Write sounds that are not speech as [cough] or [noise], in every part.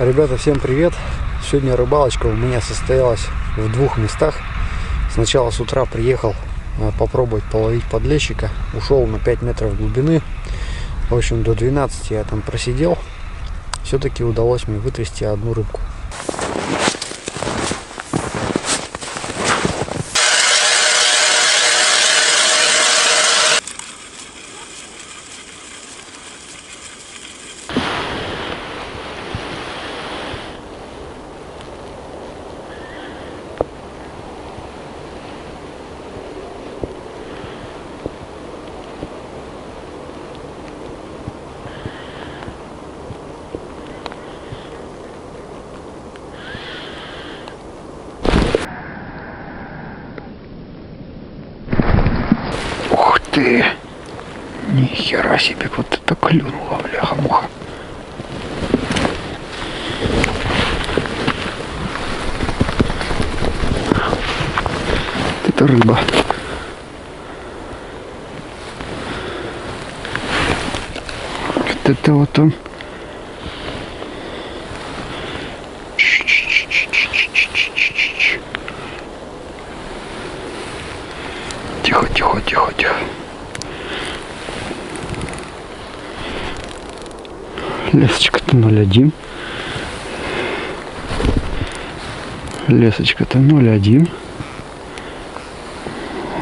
Ребята, всем привет! Сегодня рыбалочка у меня состоялась в двух местах. Сначала с утра приехал э, попробовать половить подлещика. Ушел на 5 метров глубины. В общем, до 12 я там просидел. Все-таки удалось мне вытрясти одну рыбку. Ух ты! Нихера себе, вот это клюнуло, бляха-муха. Это рыба. Вот это вот он. Тихо, тихо, тихо, тихо. Лесочка-то 0,1. Лесочка-то 0,1.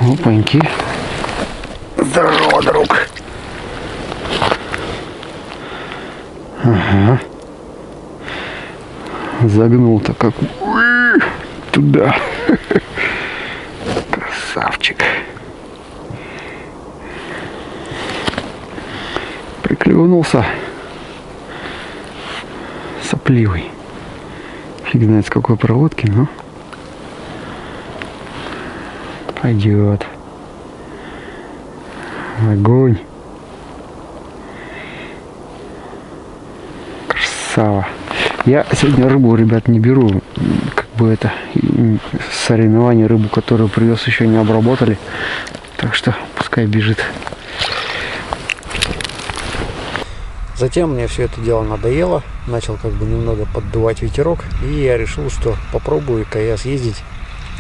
Опаньки. Здорово, друг. Ага. Загнул-то как туда. Красавчик. Приклюнулся. Сопливый. Фиг знает с какой проводки, но пойдет. Огонь. Красава. Я сегодня рыбу, ребят, не беру. Как бы это соревнование рыбу, которую привез, еще не обработали. Так что пускай бежит. Затем мне все это дело надоело, начал как бы немного поддувать ветерок, и я решил, что попробую-ка я съездить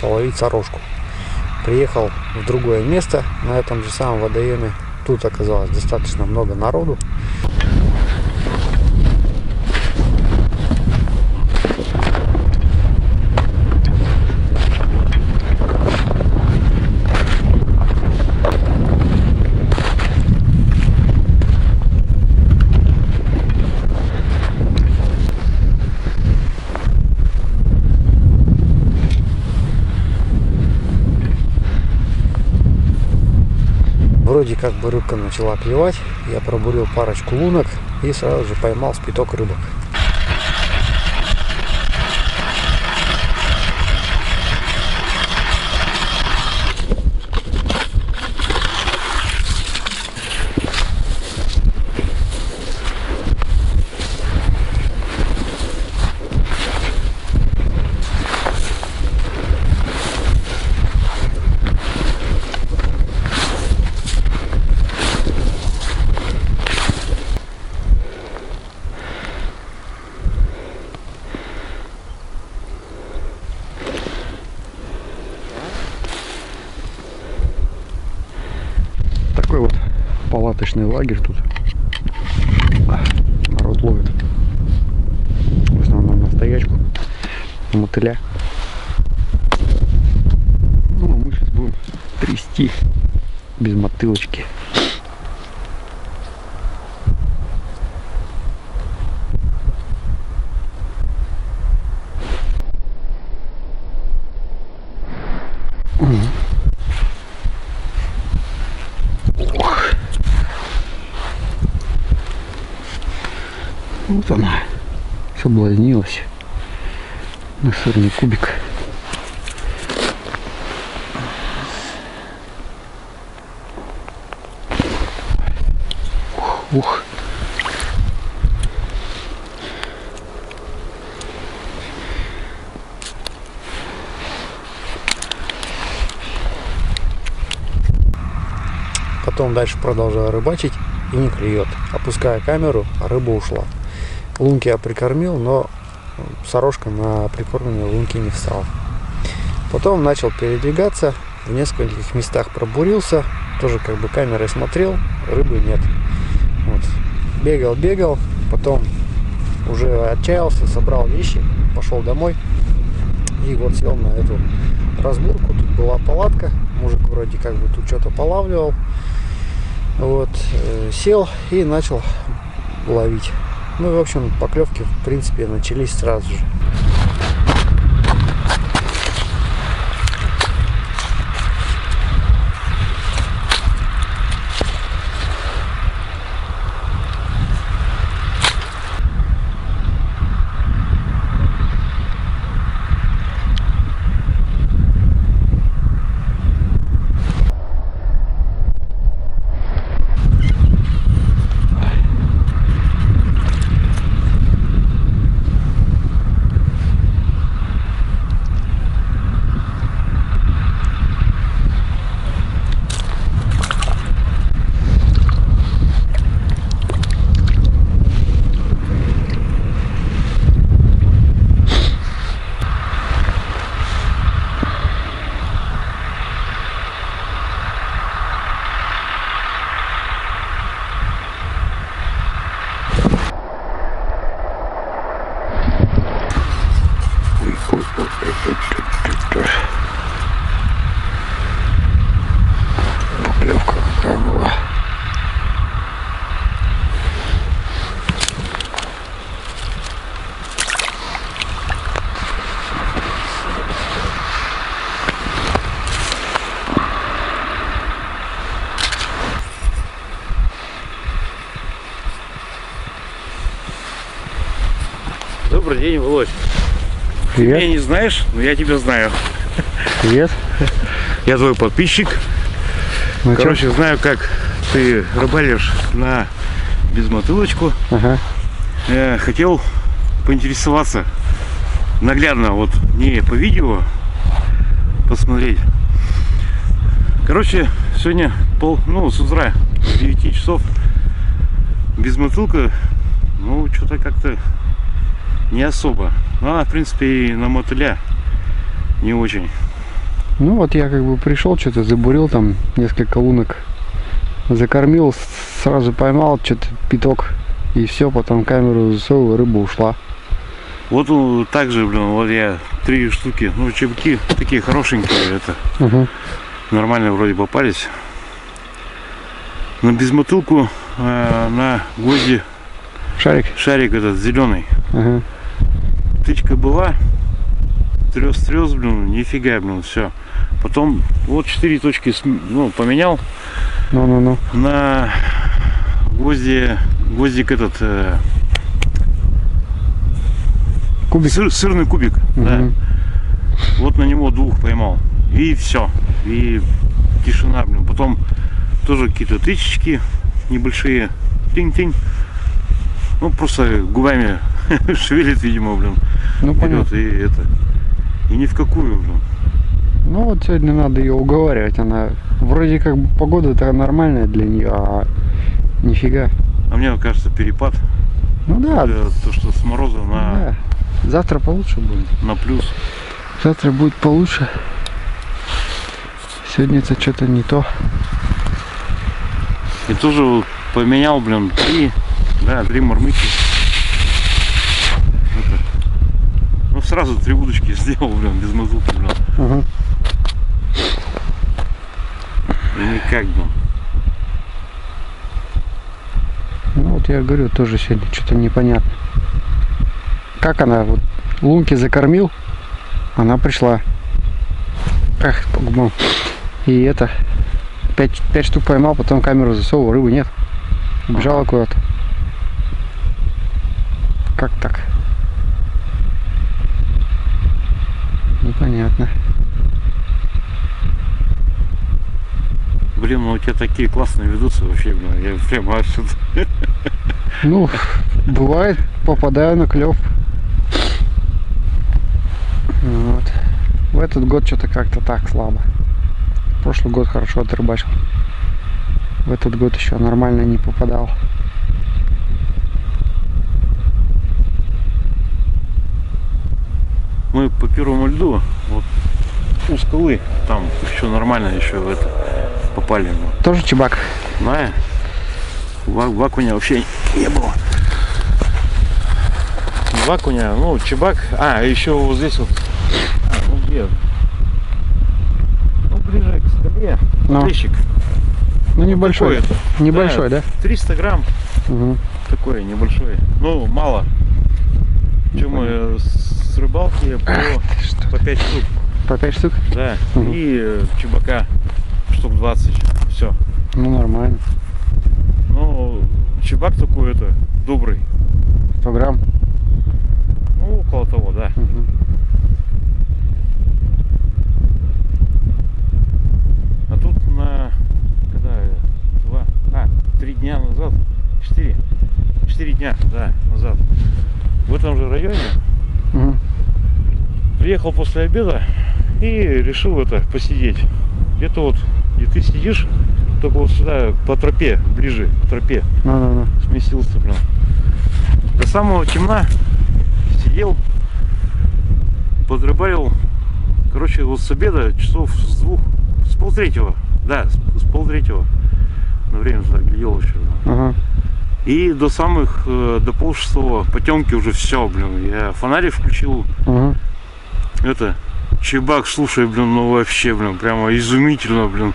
половить сорожку. Приехал в другое место, на этом же самом водоеме. Тут оказалось достаточно много народу. Вроде как бы рыбка начала клевать. Я пробурил парочку лунок и сразу же поймал спиток рыбок. Такой вот палаточный лагерь тут. Народ ловит. В основном на стоячку. Мотыля. Ну, а мы сейчас будем трясти без мотылочки. Вот она соблазнилась на сырный кубик. Ух, ух. Потом дальше продолжаю рыбачить и не клюет. Опуская камеру, рыба ушла. Лунки я прикормил, но сорожка на прикормленные лунки не встала. Потом начал передвигаться, в нескольких местах пробурился, тоже как бы камерой смотрел, рыбы нет. Вот. Бегал, бегал, потом уже отчаялся, собрал вещи, пошел домой. И вот сел на эту разборку. Тут была палатка. Мужик вроде как бы тут что-то полавливал. Вот. э, Сел и начал ловить. Ну и, в общем, поклевки, в принципе, начались сразу же. Поклевка какая была. Добрый день, Володь. Ты меня Привет, не знаешь, но я тебя знаю. привет. Я твой подписчик. Ну? Короче, знаю, как ты рыбалишь на безмотылочку. Ага. Э, хотел поинтересоваться наглядно, вот не по видео посмотреть. Короче, сегодня пол, ну, с утра 9 часов без мотылка, ну, что-то как-то не особо. Ну, она, в принципе, и на мотыля не очень. Ну вот я как бы пришел, что-то забурил там несколько лунок. Закормил, сразу поймал что-то пяток. И все, потом камеру засовываю, рыба ушла. Вот э, так же, блин, вот я три штуки, ну, чебки такие хорошенькие, это Ага. нормально вроде попались. На безмотылку э, на гвозди Шарик. шарик этот зеленый. Ага. Тычка была, трес трес, блин, нифига, блин, все. Потом вот четыре точки ну, поменял Ну-ну-ну. на гвозди, гвоздик этот, э, Кубик. сыр- сырный кубик, да. Мгм. Вот на него двух поймал. И все. И тишина, блин. Потом тоже какие-то тычечки небольшие. Тинь-тинь. Ну, просто губами [laughs] шевелит, видимо, блин. Ну понятно. И это. И ни в какую, блин. Ну вот сегодня надо ее уговаривать. Она вроде как бы погода-то нормальная для нее, а нифига. А мне кажется, перепад. Ну да, Э, То, что с мороза на, да. Завтра получше будет. на плюс. Завтра будет получше. Сегодня это что-то не то. И тоже поменял, блин, три, да, три мормыки. Это. Ну, сразу три удочки сделал, блин, без мазуки, блин. И никак, блин. Ну вот я говорю, тоже сегодня что-то непонятно. Как она вот лунки закормил, она пришла. Ах, погнал. И это, пять, пять штук поймал, потом камеру засовывал, рыбы нет. Убежала куда-то. Как так? Непонятно. Блин, ну у тебя такие классные ведутся вообще, блин. Я прям аж [laughs] Ну, бывает, попадаю на клев. Вот. В этот год что-то как-то так слабо. Прошлый год хорошо отрыбачил. В этот год еще нормально не попадал. Мы по первому льду, вот у скалы, там еще нормально еще в это попали. ну, Тоже чебак. Да, вакуня вообще не было. Вакуня, ну, чебак. А, еще вот здесь вот. А, ну где? Ну, ближе к скале. Ну. Ну небольшой. Такой это. Небольшой, да? 300 грамм. Угу. Такой небольшой. Ну, мало. Чем мы с рыбалки по, по 5 штук. По 5 штук? Да. Мгм. И э, чебака штук 20. Все. Ну нормально. Ну, чебак такой это добрый. 100 грамм. Ну, около того, да. Мгм. А тут на когда э, два, а, три дня назад, четыре, четыре дня, да, назад. В этом же районе. Приехал после обеда и решил это посидеть. Где-то вот, где ты сидишь, только вот сюда по тропе, ближе к тропе Ну-ну-ну. сместился, блин. До самого темна сидел, подрыбарил. Короче, вот с обеда часов с двух, с полтретьего, да, с, с полтретьего на время заглядел еще. Ага. И до самых, э, до полшестого потемки уже все, блин. Я фонарик включил, Ага. Это, чебак, слушай, блин, ну вообще, блин, прямо изумительно, блин.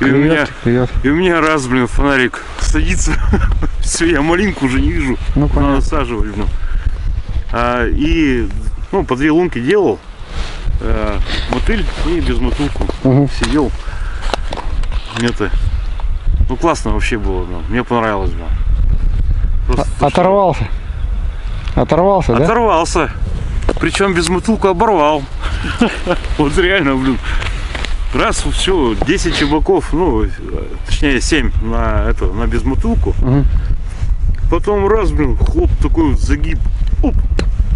И И у меня- клюет, клюет. И у меня раз, блин, фонарик садится, [laughs] все, я малинку уже не вижу. Ну Надо понятно. насаживать, блин. А, и, ну, по две лунки делал. э, мотыль и без мотылку. Мгм. Сидел. Это, ну, классно вообще было, блин. Мне понравилось, блин. Просто Оторвался. Оторвался, да? Оторвался. Причем без мотылку оборвал. [laughs] Вот реально, блин. Раз, все, 10 чебаков, ну, точнее 7 на это, на безмотылку. Мгм. Потом раз, блин, хлоп, такой вот загиб. Оп,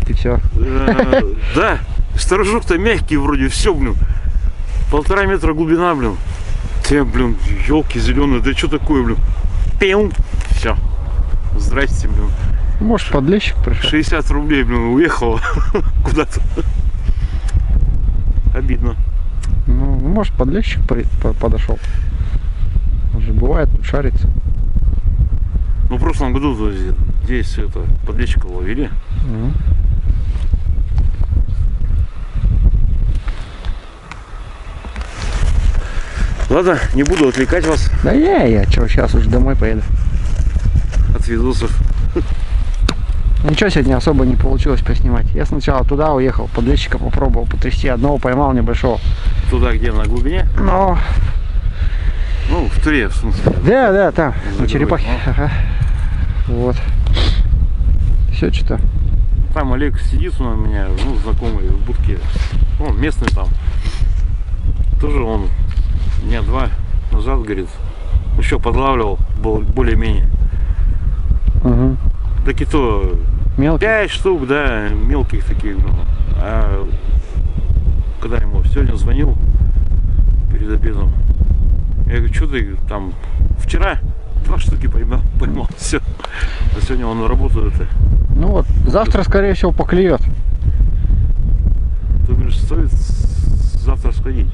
И все. Э, Да, сторожок-то мягкий вроде, все, блин. Полтора метра глубина, блин. Те, блин, елки зеленые, да что такое, блин? Пиу. Все. Здрасте, блин. Может, подлещик пришел? 60 рублей, блин, уехала [laughs] куда-то. Обидно. Ну, может, подлещик подошел. Он же бывает, тут шарится. Ну, в прошлом году здесь это, подлещика ловили. Мгм. Ладно, не буду отвлекать вас Да я, я, что, сейчас уже домой поеду. от видосов. [laughs] Ничего сегодня особо не получилось поснимать. Я сначала туда уехал, подлещика попробовал потрясти. Одного поймал небольшого. Туда, где на глубине. Но, Ну, в туре, в смысле. да, да, там, на черепахе. головой, Ага. Вот. Все что-то. Там Олег сидит у меня, ну, знакомый в будке. Он местный там. Тоже он дня два назад, говорит, еще подлавливал бол- более-менее. Угу. Так и то Мелкий. пять штук, да, мелких таких. ну. А когда ему сегодня звонил перед обедом, я говорю, что ты там вчера два штуки поймал, [laughs] поймал, все. А сегодня он на работу это. Ну вот, завтра, скорее всего, поклюет. Ты говоришь, стоит завтра сходить.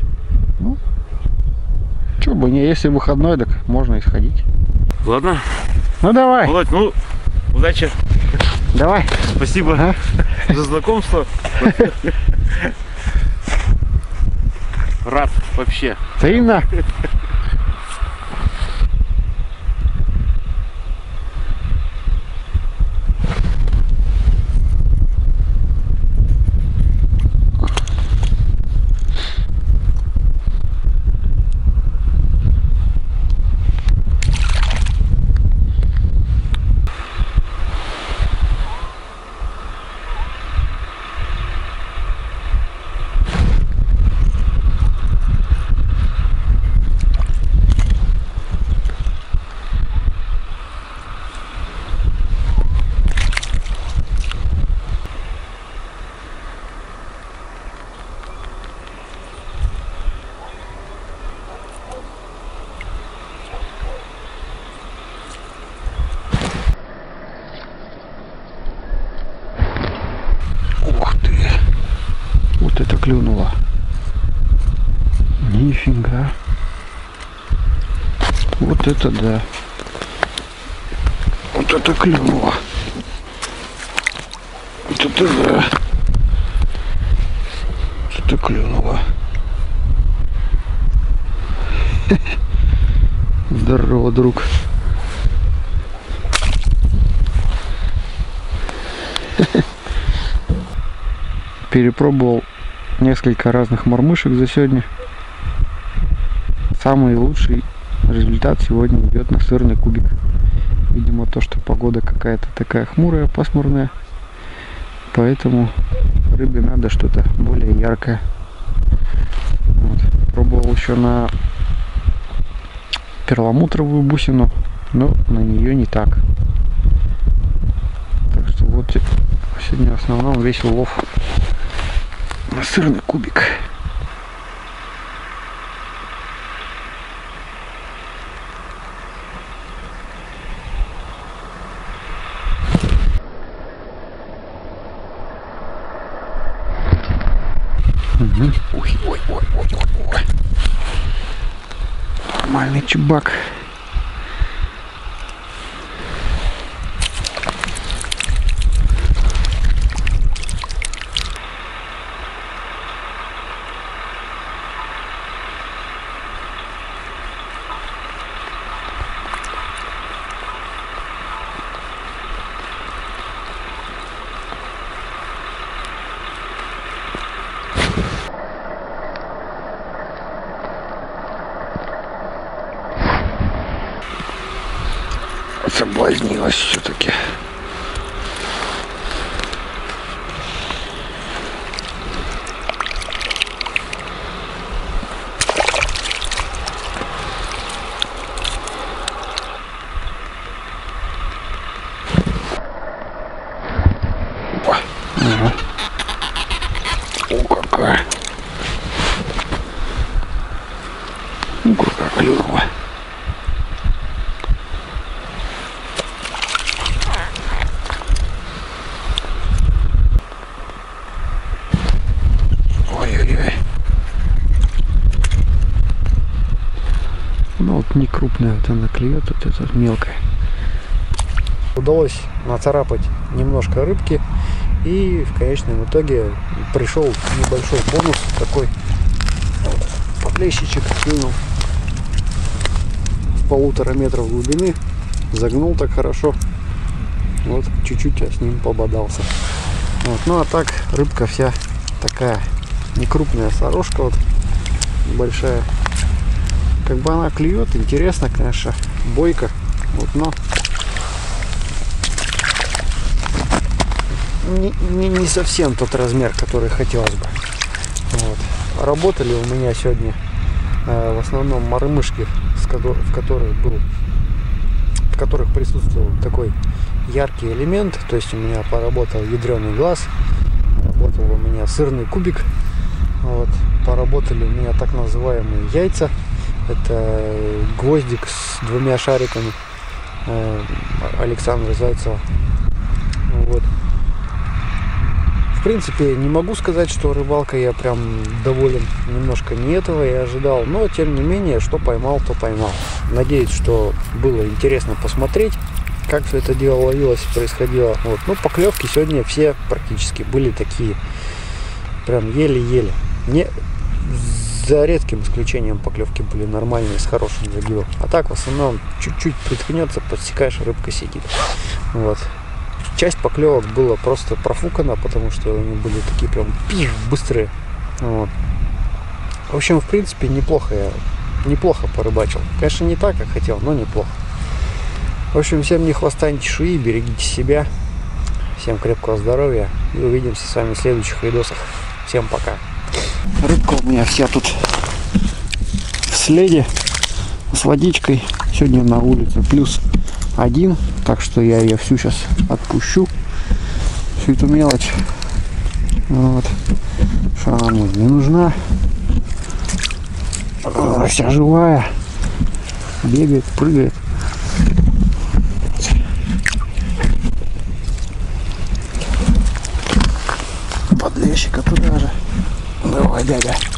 Че бы не, если выходной, так можно и сходить. Ладно, Ну давай, Володь, ну, удачи. Давай. Спасибо Ага. за знакомство. [laughs] Рад вообще. Взаимно. Это клюнуло. Нифига. Вот это да. Вот это клюнуло. Вот это да. Вот это клюнуло. [laughs] Здорово, друг. [laughs] Перепробовал несколько разных мормышек за сегодня. Самый лучший результат сегодня идет на сырный кубик. Видимо, то, что погода какая-то такая хмурая, пасмурная. Поэтому рыбе надо что-то более яркое. Вот. Пробовал еще на перламутровую бусину, но на нее не так. Так что вот сегодня в основном весь улов на сырный кубик. Ой, ой, ой, ой, ой, ой. Нормальный чебак. Соблазнилась все-таки. Ага. О, какая. Ну, какая клюнула. Ой-ой-ой. Ну вот не крупная вот она клюет, вот эта мелкая. Удалось нацарапать немножко рыбки. И в конечном итоге пришел небольшой бонус такой. Подлещичек клюнул в полутора метров глубины. Загнул так хорошо. Вот, чуть-чуть я с ним пободался. Вот. Ну а так, рыбка вся такая некрупная сорожка вот большая. Как бы она клюет, интересно, конечно, бойко. Вот, но не, не, не совсем тот размер, который хотелось бы. Вот. Работали у меня сегодня э, в основном мормышки, в которых был в которых присутствовал такой яркий элемент. То есть у меня поработал ядреный глаз, работал у меня сырный кубик, вот. поработали у меня так называемые яйца. Это гвоздик с двумя шариками э, Александра Зайцева. Вот. В принципе, не могу сказать, что рыбалка я прям доволен. Немножко не этого я ожидал. Но, тем не менее, что поймал, то поймал. Надеюсь, что было интересно посмотреть, как все это дело ловилось происходило. Вот. Ну, поклевки сегодня все практически были такие. Прям еле-еле. Не... За редким исключением поклевки были нормальные, с хорошим загибом. А так, в основном, чуть-чуть приткнется, подсекаешь, рыбка сидит. Вот часть поклевок было просто профукана, потому что они были такие прям пиш, быстрые. Вот. В общем, в принципе, неплохо я неплохо порыбачил. Конечно, не так, как хотел, но неплохо. В общем, всем ни хвоста, ни чешуи, берегите себя. Всем крепкого здоровья и увидимся с вами в следующих видосах. Всем пока. Рыбка у меня вся тут в следе с водичкой. Сегодня на улице плюс один, так что я ее всю сейчас отпущу, всю эту мелочь. Вот. Что она мне не нужна. Она вся живая. Бегает, прыгает. Подлещика туда же. Давай, дядя.